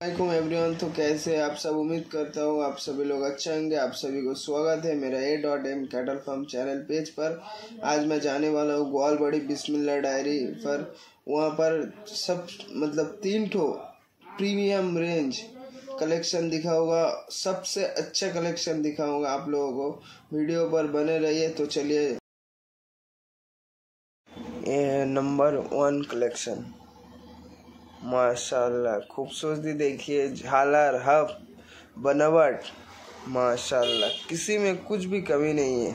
वालेकुम एवरीवन तो कैसे आप सब? उम्मीद करता हूँ आप सभी लोग अच्छे होंगे। आप सभी को स्वागत है मेरा A dot M cattle farm channel page पर। आज मैं जाने वाला हूँ ग्वालबड़ी बिस्मिल्ला डायरी पर। वहाँ पर सब मतलब तीन ठो प्रीमियम रेंज कलेक्शन दिखाऊँगा सबसे अच्छा कलेक्शन दिखाऊँगा आप लोगों को। वीडियो पर बने रहिए तो चलिए। नंबर वन कलेक्शन माशाल्लाह, खूबसूरती देखिए, झालर, हफ, बनावट, माशाल्लाह। किसी में कुछ भी कमी नहीं है।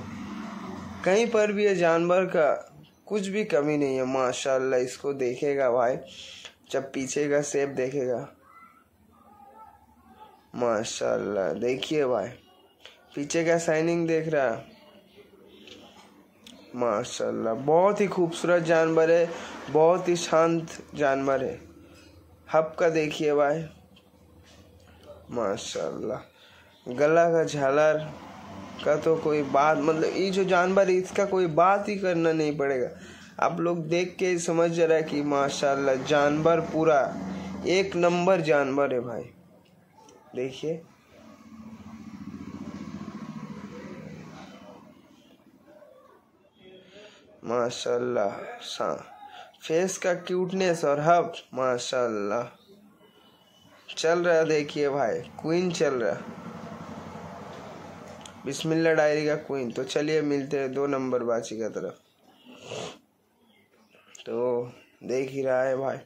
कहीं पर भी ये जानवर का, कुछ भी कमी नहीं है। माशाल्लाह, इसको देखेगा भाई, जब पीछे का सेब देखेगा। माशाल्लाह, देखिए भाई, पीछे का साइनिंग देख रहा माशाल्लाह, बहुत ही खूबसूरत जानवर है, बहुत ही शांत जानवर है। हब का देखिए भाई। माशाल्लाह। गला का झालर का तो कोई बात मतलब ये जो जानवर है, इसका कोई बात ही करना नहीं पड़ेगा। आप लोग देख के समझ रहा है कि माशाल्लाह, जानवर पूरा एक नंबर जानवर है भाई। देखिए। माशाल्लाह, सा फेस का क्यूटनेस और हब, माशाल्लाह। चल रहा देखिए भाई क्वीन चल रहा बिस्मिल्ला डायरी का क्वीन तो चलिए मिलते हैं दो नंबर बाची का तरफ़। तो देख ही रहा है भाई।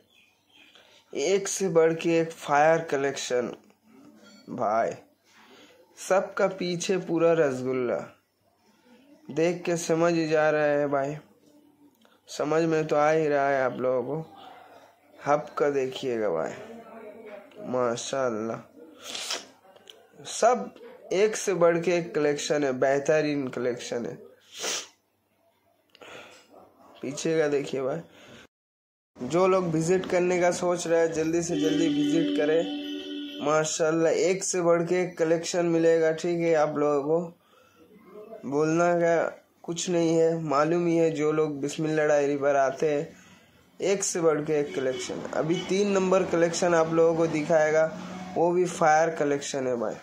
एक से बढ़ के एक फायर कलेक्शन भाई, सबका पीछे पूरा रसगुल्ला। देख के समझ जा रहा है भाई। समझ में तो आ ही रहा है आप लोगों को। हब का देखिएगा भाई। माशाल्लाह। सब एक से बढ़ के एक कलेक्शन है, बेहतरीन कलेक्शन है। पीछे का देखिए भाई। जो लोग विज़िट करने का सोच रहे हैं, जल्दी से जल्दी विज़िट करें। माशाल्लाह, एक से बढ़ के कलेक्शन मिलेगा, ठीक है आप लोगों को। बोलना का कुछ नहीं है। मालूम ही है जो लोग बिस्मिल्ला डायरी पर आते हैं, एक से बढ़ के एक कलेक्शन अभी तीन नंबर कलेक्शन आप लोगों को दिखाएगा, वो भी फायर कलेक्शन है भाई।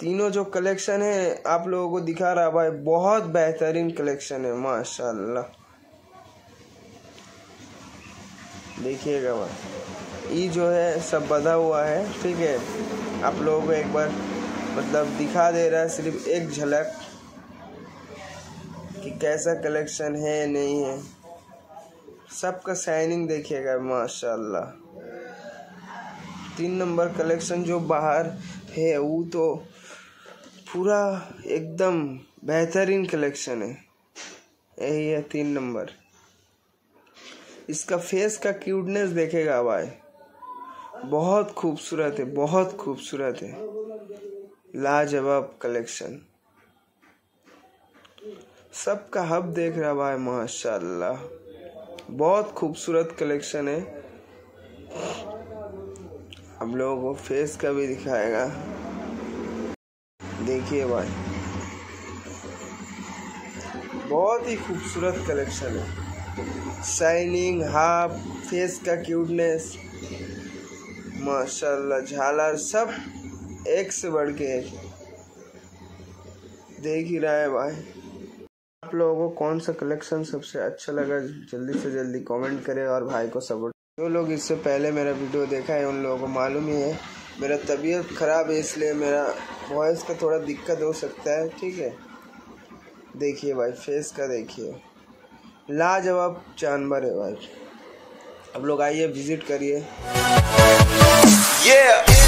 तीनों जो कलेक्शन है, आप लोगों को दिखा रहा भाई, बहुत बेहतरीन कलेक्शन है, माशाल्लाह। देखिएगा भाई। ये जो है, सब बधा हुआ है, ठीक है। आप लोगों को एक बार मतलब दिखा दे रहा है, सिर्फ़ एक झलक। कैसा कलेक्शन है, नहीं है। सबका शाइनिंग देखिएगा, माशाल्लाह। तीन नंबर कलेक्शन जो बाहर है, वो तो पूरा एकदम बेहतरीन कलेक्शन है। यही है तीन नंबर। इसका फेस का क्यूटनेस देखेगा भाई। बहुत खूबसूरत है, बहुत खूबसूरत है। लाजवाब कलेक्शन सबका हब देख रहा भाई, माशाल्लाह। बहुत खूबसूरत कलेक्शन है। हम लोगों को फेस का भी दिखाएगा। देखिए भाई। बहुत ही खूबसूरत कलेक्शन है। शाइनिंग हाफ़ फेस का क्यूटनेस माशाल्लाह, झालर सब एक से बढ़ के देख ही रहा है भाई। आप लोगों को कौन सा कलेक्शन सबसे अच्छा लगा? जल्दी से जल्दी कमेंट करें और भाई को सपोर्ट जो लोग इससे पहले मेरा वीडियो देखा है, उन लोगों को मालूम ही है। मेरा तबीयत ख़राब है, इसलिए मेरा वॉइस का थोड़ा दिक्कत हो सकता है, ठीक है? देखिए भाई फेस का देखिए। लाजवाब जानवर है भाई। अब लोग आइए विज़िट करिए। Yeah.